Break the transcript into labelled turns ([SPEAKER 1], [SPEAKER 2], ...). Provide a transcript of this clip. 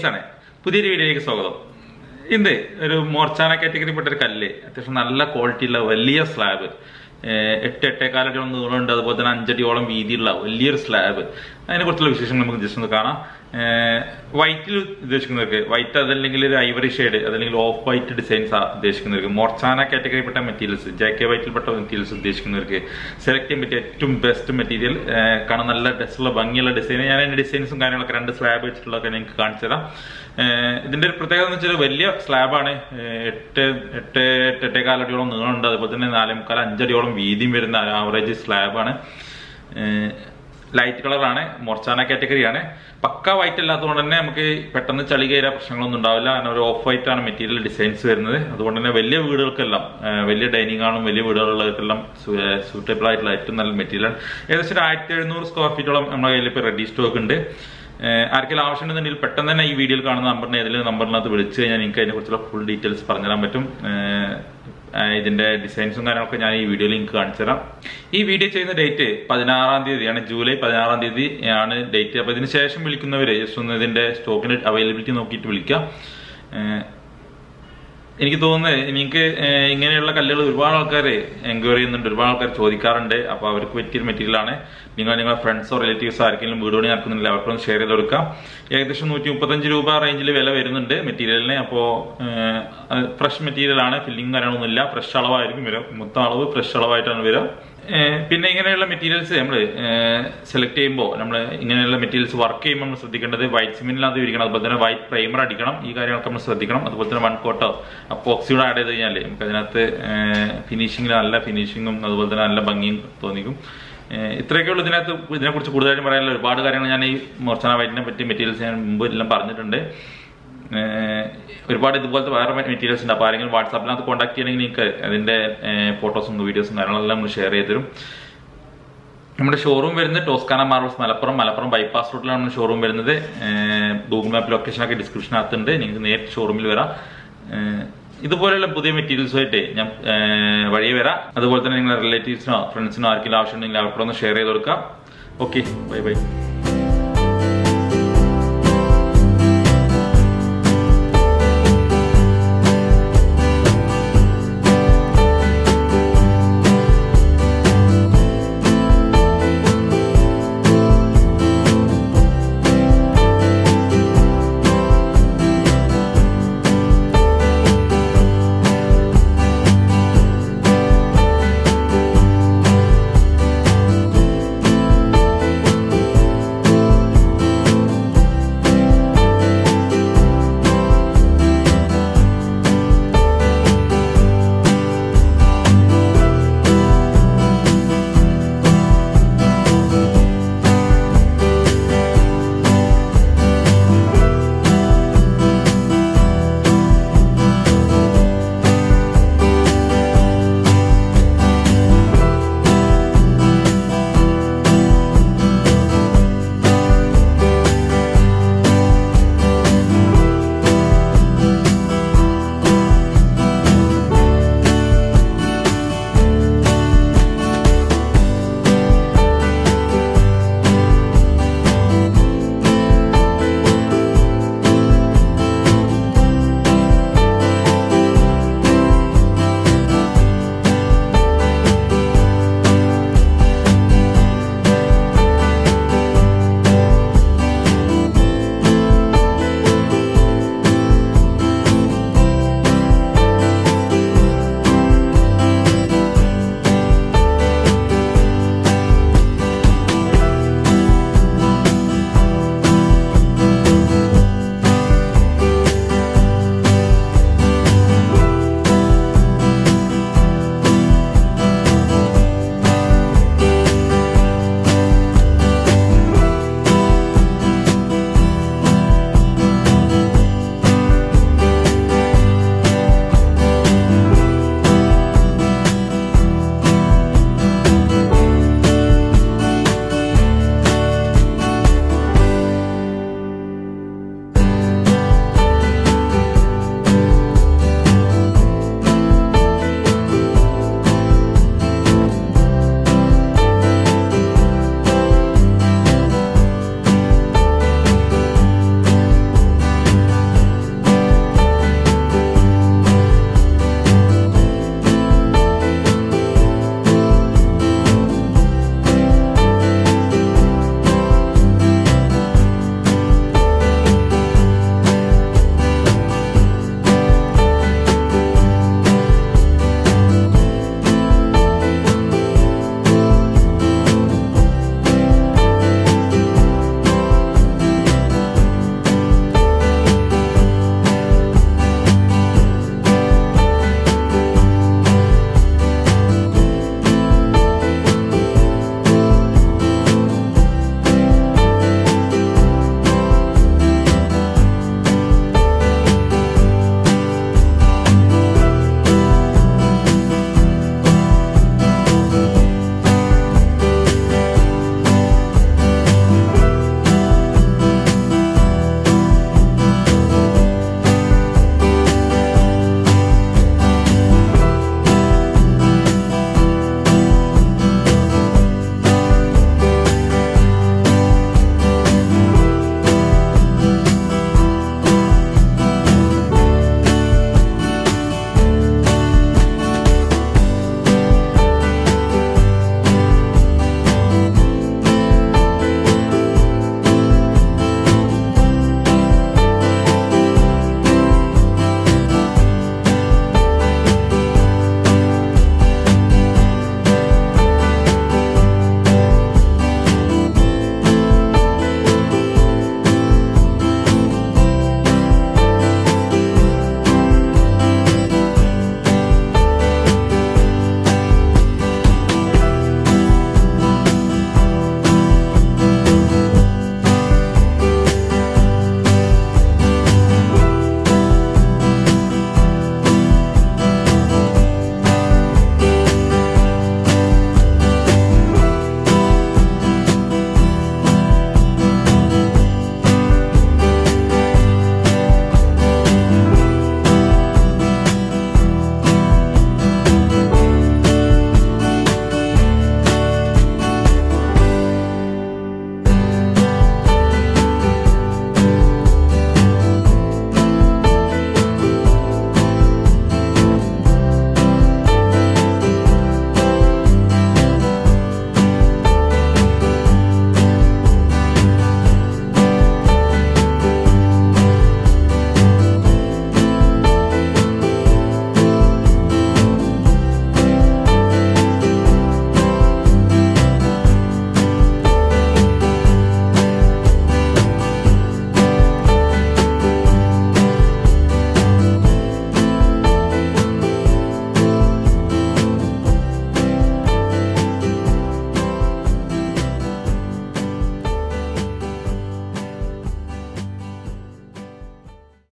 [SPEAKER 1] Nice ആണ് പുതിയൊരു വീഡിയോയിലേക്ക് സ്വാഗതം. ഇന്ന് ഒരു മോർച്ചാന കാറ്റഗറിപ്പെട്ട ഒരു കല്ല്. അത്യാവശ്യം നല്ല ക്വാളിറ്റി ഉള്ള വലിയ സ്ലാബ് എട്ട് എട്ടേക്കാലടിയോളം നീളമുണ്ട് അതുപോലെ തന്നെ അഞ്ചടിയോളം വീതിയുള്ള വലിയൊരു സ്ലാബ് അതിനെ കുറിച്ചുള്ള വിശേഷങ്ങൾ നമുക്ക് ജസ്റ്റ് ഒന്ന് കാണാം. വൈറ്റിൽ ഉദ്ദേശിക്കുന്നവർക്ക് വൈറ്റ് അതല്ലെങ്കിൽ ഒരു ഐവറി ഷെയ്ഡ് അതല്ലെങ്കിൽ ഓഫ് വൈറ്റ് ഡിസൈൻസ് ഉദ്ദേശിക്കുന്നവർക്ക് മോർച്ചാന കാറ്റഗറിപ്പെട്ട മെറ്റീരിയൽസ് ജെ കെ വൈറ്റിൽപ്പെട്ട മെറ്റീരിയൽസ് ഉദ്ദേശിക്കുന്നവർക്ക് സെലക്ട് ചെയ്യാൻ പറ്റിയ ഏറ്റവും ബെസ്റ്റ് മെറ്റീരിയൽ കാണാൻ നല്ല ഡ്രസ്സുള്ള ഭംഗിയുള്ള ഡിസൈൻ ഞാൻ അതിന്റെ ഡിസൈൻസും കാര്യങ്ങളൊക്കെ രണ്ട് സ്ലാബ് വെച്ചിട്ടുള്ളതൊക്കെ നിങ്ങൾക്ക് കാണിച്ചു തരാം. ഇതിന്റെ ഒരു പ്രത്യേകത എന്ന് വെച്ചാൽ വലിയ സ്ലാബാണ് എട്ട് എട്ട് എട്ടേ കാലടിയോളം നീളമുണ്ട്. അതുപോലെ തന്നെ നാലേ മുക്കാൽ അഞ്ചടിയോളം വീതിയും വരുന്ന ആവറേജ് സ്ലാബാണ് ലൈറ്റ് കളറാണ് മൊർച്ചാന കാറ്റഗറിയാണ് പക്ക വൈറ്റ് അല്ലാത്തതുകൊണ്ട് തന്നെ നമുക്ക് പെട്ടെന്ന് ചളി കയറാൻ പ്രശ്നങ്ങളൊന്നും ഉണ്ടാവില്ല. കാരണം ഒരു ഓഫ് വൈറ്റ് ആണ് മെറ്റീരിയൽ ഡിസൈൻസ് വരുന്നത്. അതുകൊണ്ട് തന്നെ വലിയ വീടുകൾക്കെല്ലാം വലിയ ഡൈനിങ് ആണും വലിയ വീടുകളിലേക്കെല്ലാം സൂട്ടബിൾ ആയിട്ടുള്ള ഏറ്റവും നല്ല മെറ്റീരിയൽ ഏകദേശം ഒരു ആയിരത്തി എഴുന്നൂറ് സ്ക്വയർ ഫീറ്റോളം നമ്മുടെ കയ്യിൽ ഇപ്പോൾ റെഡി സ്റ്റോക്ക് ഉണ്ട്. ആർക്കെങ്കിലും ആവശ്യമുണ്ടെന്നുണ്ടെങ്കിൽ പെട്ടെന്ന് തന്നെ ഈ വീഡിയോയിൽ കാണുന്ന നമ്പറിന് ഏതെങ്കിലും നമ്പറിനകത്ത് വിളിച്ച് കഴിഞ്ഞാൽ നിങ്ങൾക്ക് അതിനെക്കുറിച്ചുള്ള ഫുൾ ഡീറ്റെയിൽസ് പറഞ്ഞുതരാൻ പറ്റും. ഇതിന്റെ ഡിസൈൻസും കാര്യങ്ങളൊക്കെ ഞാൻ ഈ വീഡിയോയിൽ നിങ്ങൾക്ക് കാണിച്ചു തരാം. ഈ വീഡിയോ ചെയ്യുന്ന ഡേറ്റ് പതിനാറാം തീയതിയാണ് ജൂലൈ പതിനാറാം തീയതി ആണ് ഡേറ്റ് അപ്പോൾ ഇതിന് ശേഷം വിളിക്കുന്നവര് ജസ്റ്റ് ഒന്ന് ഇതിന്റെ സ്റ്റോക്കിന്റെ അവൈലബിലിറ്റി നോക്കിയിട്ട് വിളിക്കാം എനിക്ക് തോന്നുന്നത് എനിക്ക് ഇങ്ങനെയുള്ള കല്ലുകൾ ഒരുപാട് ആൾക്കാർ എൻക്വയറി ചെയ്യുന്നുണ്ട് ഒരുപാട് ആൾക്കാർ ചോദിക്കാറുണ്ട്. അപ്പോൾ അവർക്ക് പറ്റിയൊരു മെറ്റീരിയൽ ആണ്. നിങ്ങൾ നിങ്ങളുടെ ഫ്രണ്ട്സോ റിലേറ്റീവ്സോ ആർക്കെങ്കിലും വീട് പണി നടക്കുന്നില്ല അവർക്കൊന്ന് ഷെയർ ചെയ്ത് കൊടുക്കാം. ഏകദേശം നൂറ്റി മുപ്പത്തഞ്ച് രൂപ റേഞ്ചിൽ വില വരുന്നുണ്ട് മെറ്റീരിയലിന് അപ്പോൾ ഫ്രഷ് മെറ്റീരിയലാണ് ആണ്. ഫില്ലിംഗ് കാര്യങ്ങളൊന്നുമില്ല ഫ്രഷ് അളവായിരിക്കും വരും മൊത്തം അളവ് ഫ്രഷ് അളവായിട്ടാണ് വരിക പിന്നെ ഇങ്ങനെയുള്ള മെറ്റീരിയൽസ് നമ്മൾ സെലക്ട് ചെയ്യുമ്പോൾ നമ്മൾ ഇങ്ങനെയുള്ള മെറ്റീരിയൽസ് വർക്ക് ചെയ്യുമ്പോൾ നമ്മൾ ശ്രദ്ധിക്കേണ്ടത് വൈറ്റ് സിമെന്റിനകത്ത് ഇരിക്കണം. അതുപോലെ തന്നെ വൈറ്റ് പ്രൈമർ അടിക്കണം. ഈ കാര്യങ്ങളൊക്കെ നമ്മൾ ശ്രദ്ധിക്കണം. അതുപോലെ തന്നെ വൺ കോട്ടോ അപ്പോക്സിയുടെ ആഡ് ചെയ്ത് കഴിഞ്ഞാൽ നമുക്ക് അതിനകത്ത് ഫിനിഷിങ്ങിൽ നല്ല ഫിനിഷിങ്ങും അതുപോലെ തന്നെ നല്ല ഭംഗിയും തോന്നിക്കും. ഇത്രയൊക്കെ ഇതിനകത്ത് ഇതിനെക്കുറിച്ച് കൂടുതലായിട്ട് പറയാനുള്ള ഒരുപാട് കാര്യങ്ങൾ ഞാൻ ഈ മോർച്ചന വൈറ്റിനെ പറ്റി മെറ്റീരിയൽസ് ഞാൻ മുമ്പ് എല്ലാം പറഞ്ഞിട്ടുണ്ട്. ഒരുപാട് ഇതുപോലത്തെ വേറെ മെറ്റീരിയൽസ് ഉണ്ട്. അപ്പോൾ ആരെങ്കിലും വാട്സാപ്പിനകത്ത് കോൺടാക്ട് ചെയ്യണമെങ്കിൽ നിങ്ങൾക്ക് അതിന്റെ ഫോട്ടോസും വീഡിയോസും കാര്യങ്ങളെല്ലാം നമ്മൾ ഷെയർ ചെയ്ത് തരും. നമ്മുടെ ഷോറൂം വരുന്നത് Toscana marbles Malappuram Malappuram bypass റോഡിലാണ് ഷോറൂം വരുന്നത്. ഗൂഗിൾ മാപ്പ് ലൊക്കേഷനൊക്കെ ഡിസ്ക്രിപ്ഷനകത്തുണ്ട് നിങ്ങൾക്ക് നേരിട്ട് ഷോറൂമിൽ വരാം. ഇതുപോലെയുള്ള പുതിയ മെറ്റീരിയൽസുമായിട്ട് ഞാൻ വഴിയെ വരാം. അതുപോലെ തന്നെ നിങ്ങളുടെ റിലേറ്റീവ്സിനോ ഫ്രണ്ട്സിനോ ആർക്കെങ്കിലും ആവശ്യമുണ്ടെങ്കിൽ അവർക്കൊന്ന് ഷെയർ ചെയ്ത് കൊടുക്കാം. Okay bye bye